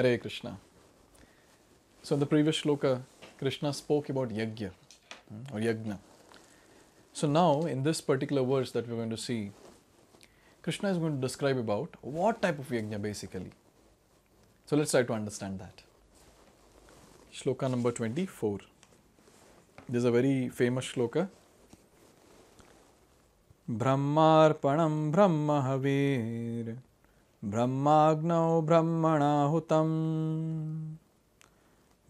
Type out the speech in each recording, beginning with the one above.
Hare Krishna. So in the previous shloka, Krishna spoke about yajna hmm, or yajna. So now in this particular verse that we're going to see, Krishna is going to describe about what type of yajna basically. So let's try to understand that. Shloka number 24. This is a very famous shloka. ब्रह्मार्पणं ब्रह्म हवीर् ब्रह्माग्नौ ब्रह्मणाहुतम्।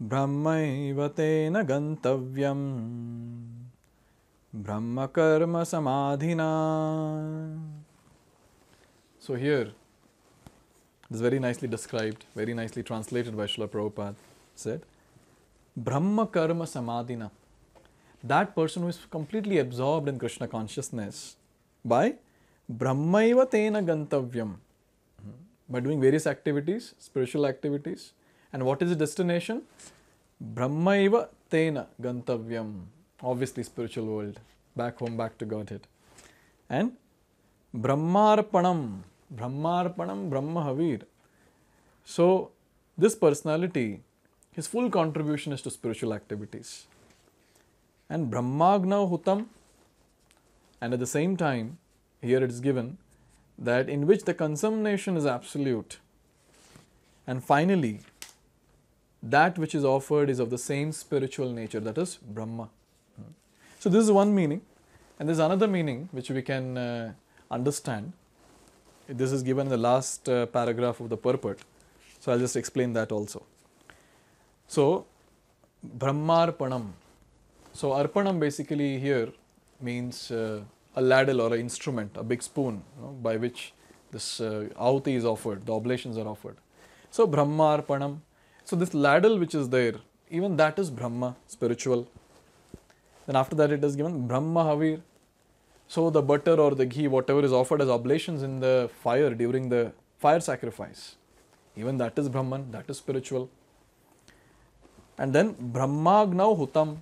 ब्रह्म तेन गन्तव्यम्। ब्रह्मकर्म समाधिना। So here is very nicely described very nicely translated by श्लोक Prabhupada said ब्रह्मकर्म समाधिना That person who is completely absorbed in Krishna consciousness by Brahmaiva Tena Gantavyam. By doing various activities, spiritual activities. And what is the destination? Brahmaiva Tena Gantavyam. Obviously, spiritual world. Back home, back to Godhead. And Brahmarpanam. Brahmarpanam Brahma Havir. So, this personality, his full contribution is to spiritual activities. And Brahmagna Hutam, and at the same time, here it is given that in which the consummation is absolute. And finally, that which is offered is of the same spiritual nature, that is Brahma. So, this is one meaning, and there is another meaning which we can uh, understand this is given in the last uh, paragraph of the purport. So, I will just explain that also. So, Brahmarpanam. So, Arpanam basically here means uh, a ladle or an instrument, a big spoon you know, by which this uh, is offered, the oblations are offered. So, Brahmarpanam. So, this ladle which is there, even that is Brahma, spiritual. Then after that it is given Brahma Havir. So the butter or the ghee, whatever is offered as oblations in the fire during the fire sacrifice, even that is Brahman, that is spiritual. And then Brahmagnau Hutam.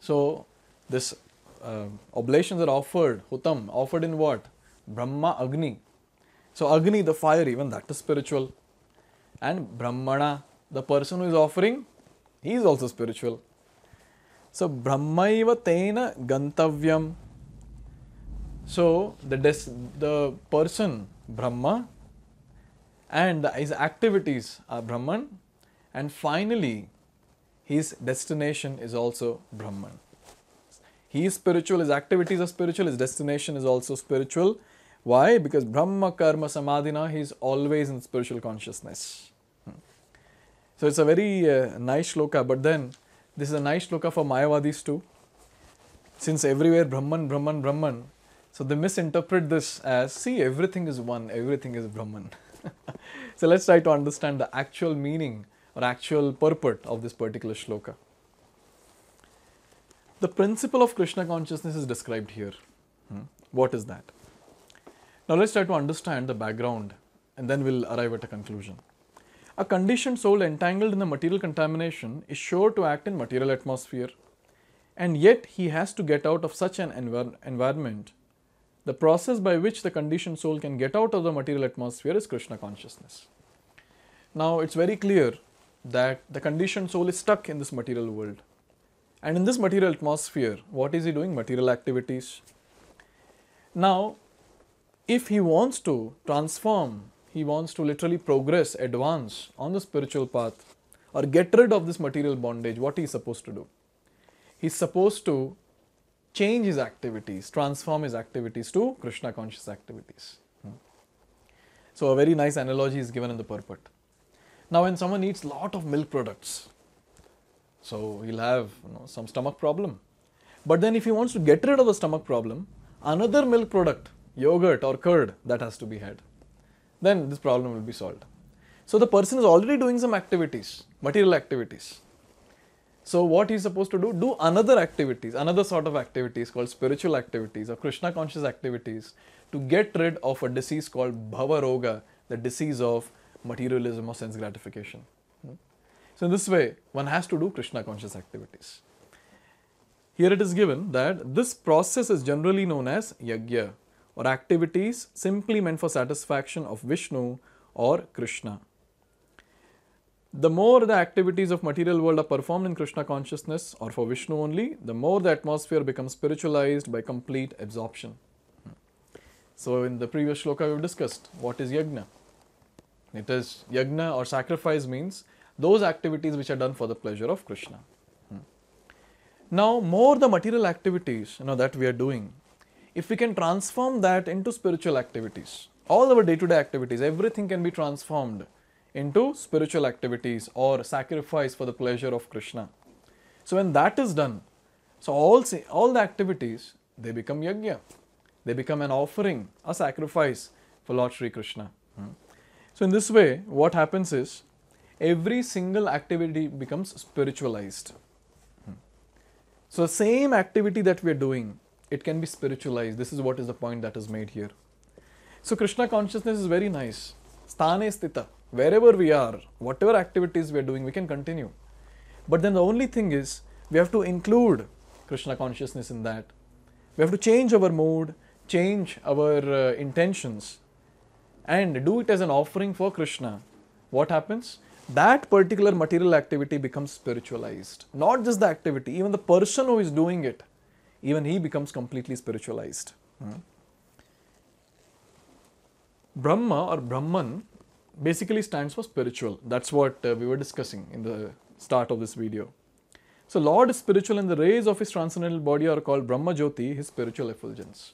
So this uh, oblations are offered, Hutam, offered in what? Brahma Agni. So Agni, the fire, even that is spiritual. And Brahmana, the person who is offering, he is also spiritual. So Brahmaiva Tena Gantavyam. So the des- the person Brahma and his activities are Brahman and finally his destination is also Brahman. He is spiritual, his activities are spiritual, his destination is also spiritual. Why? Because Brahma Karma Samadhina, he is always in spiritual consciousness. Hmm. So it's a very uh, nice shloka, but then this is a nice shloka for Mayavadis too. Since everywhere Brahman, Brahman, Brahman, so they misinterpret this as see, everything is one, everything is Brahman. so let's try to understand the actual meaning or actual purport of this particular shloka. The principle of Krishna consciousness is described here. Hmm. What is that? Now let's try to understand the background and then we'll arrive at a conclusion. A conditioned soul entangled in the material contamination is sure to act in material atmosphere and yet he has to get out of such an envir- environment. The process by which the conditioned soul can get out of the material atmosphere is Krishna consciousness. Now it's very clear that the conditioned soul is stuck in this material world. And in this material atmosphere, what is he doing? Material activities. Now, if he wants to transform, he wants to literally progress, advance on the spiritual path, or get rid of this material bondage, what he is supposed to do? He is supposed to change his activities, transform his activities to Krishna conscious activities. Hmm. So, a very nice analogy is given in the purport. Now, when someone eats lot of milk products, so he'll have you know, some stomach problem. But then, if he wants to get rid of the stomach problem, another milk product, yogurt or curd, that has to be had. Then this problem will be solved. So the person is already doing some activities, material activities. So what he is supposed to do? Do another activities, another sort of activities called spiritual activities or Krishna conscious activities to get rid of a disease called Bhava Roga, the disease of materialism or sense gratification. So in this way, one has to do Krishna conscious activities. Here it is given that this process is generally known as yajna or activities simply meant for satisfaction of Vishnu or Krishna. the more the activities of material world are performed in Krishna consciousness or for Vishnu only, the more the atmosphere becomes spiritualized by complete absorption. So in the previous shloka we've discussed what is yajna. It is yajna or sacrifice means those activities which are done for the pleasure of Krishna. Now more the material activities you know that we are doing, if we can transform that into spiritual activities, all our day-to-day activities, everything can be transformed into spiritual activities or sacrifice for the pleasure of Krishna. So when that is done, so all all the activities they become yajna, they become an offering, a sacrifice for Lord Sri Krishna. Hmm. So in this way, what happens is every single activity becomes spiritualized. Hmm. So the same activity that we are doing, it can be spiritualized. This is what is the point that is made here. So Krishna consciousness is very nice. Sthane stita wherever we are, whatever activities we are doing, we can continue. But then the only thing is, we have to include Krishna consciousness in that. We have to change our mood, change our uh, intentions, and do it as an offering for Krishna. What happens? That particular material activity becomes spiritualized. Not just the activity, even the person who is doing it, even he becomes completely spiritualized. Hmm. Brahma or Brahman basically stands for spiritual. That's what uh, we were discussing in the start of this video. So Lord is spiritual and the rays of his transcendental body are called Brahma Jyoti, his spiritual effulgence.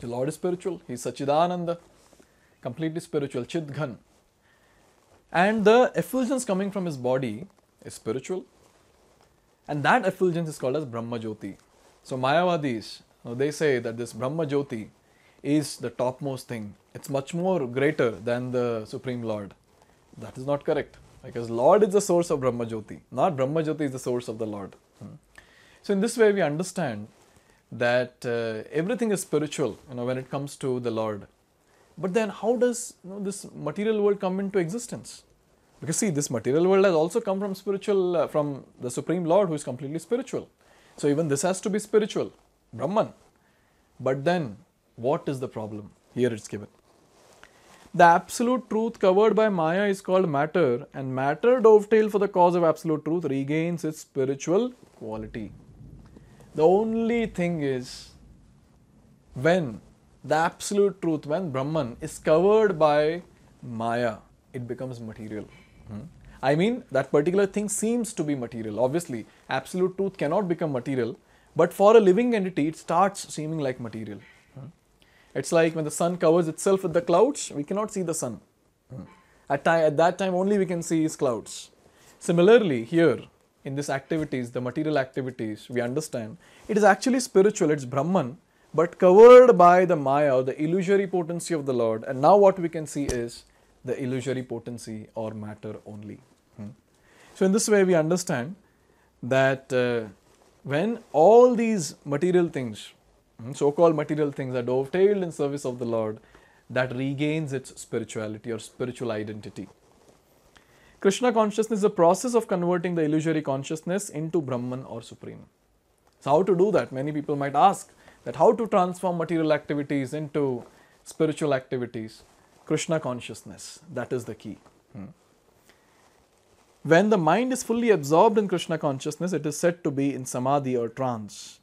The Lord is spiritual, he is Sachidananda, completely spiritual, Chidghan. And the effulgence coming from his body is spiritual. And that effulgence is called as Brahma Jyoti. So Mayavadis, they say that this Brahma Jyoti is the topmost thing. It's much more greater than the Supreme Lord. That is not correct because Lord is the source of Brahma Jyoti, not Brahma Jyoti is the source of the Lord. Hmm. So in this way we understand that uh, everything is spiritual, you know, when it comes to the Lord. But then how does you know, this material world come into existence? Because see, this material world has also come from spiritual, uh, from the Supreme Lord who is completely spiritual. So even this has to be spiritual, Brahman. But then what is the problem? Here it's given. The absolute truth covered by Maya is called matter, and matter dovetailed for the cause of absolute truth regains its spiritual quality. The only thing is when the absolute truth, when Brahman is covered by Maya, it becomes material. Hmm? I mean, that particular thing seems to be material. Obviously, absolute truth cannot become material, but for a living entity, it starts seeming like material. It's like when the sun covers itself with the clouds, we cannot see the sun. Hmm. At, at that time, only we can see his clouds. Similarly, here in these activities, the material activities, we understand it is actually spiritual, it's Brahman, but covered by the Maya, the illusory potency of the Lord. And now, what we can see is the illusory potency or matter only. Hmm. So, in this way, we understand that uh, when all these material things, Hmm, so-called material things are dovetailed in service of the Lord that regains its spirituality or spiritual identity. Krishna consciousness is a process of converting the illusory consciousness into Brahman or Supreme. So how to do that? Many people might ask that how to transform material activities into spiritual activities. Krishna consciousness, that is the key. Hmm. When the mind is fully absorbed in Krishna consciousness, it is said to be in samadhi or trance.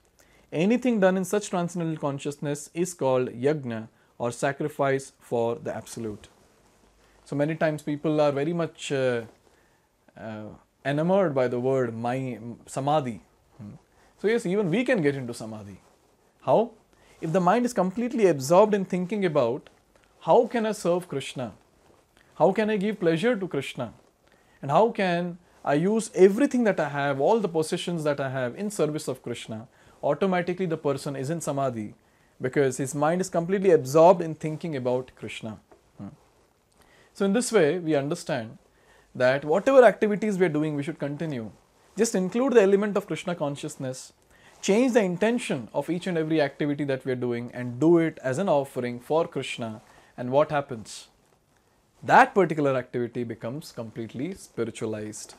Anything done in such transcendental consciousness is called yajna or sacrifice for the absolute. So many times people are very much uh, uh, enamored by the word my, samadhi. Hmm. So yes, even we can get into samadhi. How? If the mind is completely absorbed in thinking about how can I serve Krishna? How can I give pleasure to Krishna? And how can I use everything that I have, all the possessions that I have in service of Krishna? automatically the person is in samadhi because his mind is completely absorbed in thinking about Krishna. Hmm. So, in this way, we understand that whatever activities we are doing, we should continue. Just include the element of Krishna consciousness, change the intention of each and every activity that we are doing, and do it as an offering for Krishna. And what happens? That particular activity becomes completely spiritualized.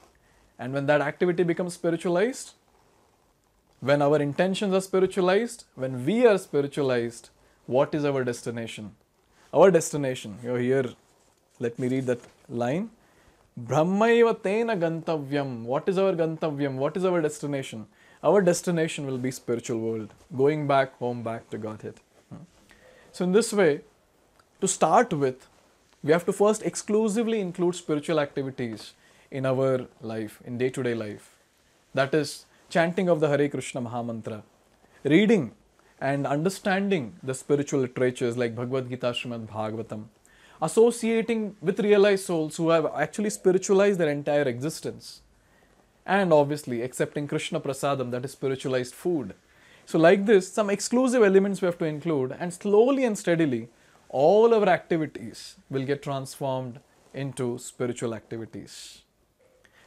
And when that activity becomes spiritualized, when our intentions are spiritualized, when we are spiritualized, what is our destination? Our destination, you're here, let me read that line. Brahmaiva tena gantavyam. What is our gantavyam? What is our destination? Our destination will be spiritual world, going back home, back to Godhead. So in this way, to start with, we have to first exclusively include spiritual activities in our life, in day-to-day life. That is chanting of the Hare Krishna Mahamantra, reading and understanding the spiritual literatures like Bhagavad Gita, Srimad Bhagavatam, associating with realized souls who have actually spiritualized their entire existence, and obviously accepting Krishna Prasadam, that is spiritualized food. So, like this, some exclusive elements we have to include, and slowly and steadily, all our activities will get transformed into spiritual activities.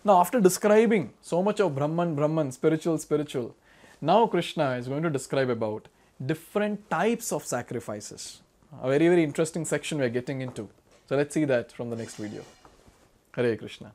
Now, after describing so much of Brahman, Brahman, spiritual, spiritual, now Krishna is going to describe about different types of sacrifices. A very, very interesting section we are getting into. So let's see that from the next video. Hare Krishna.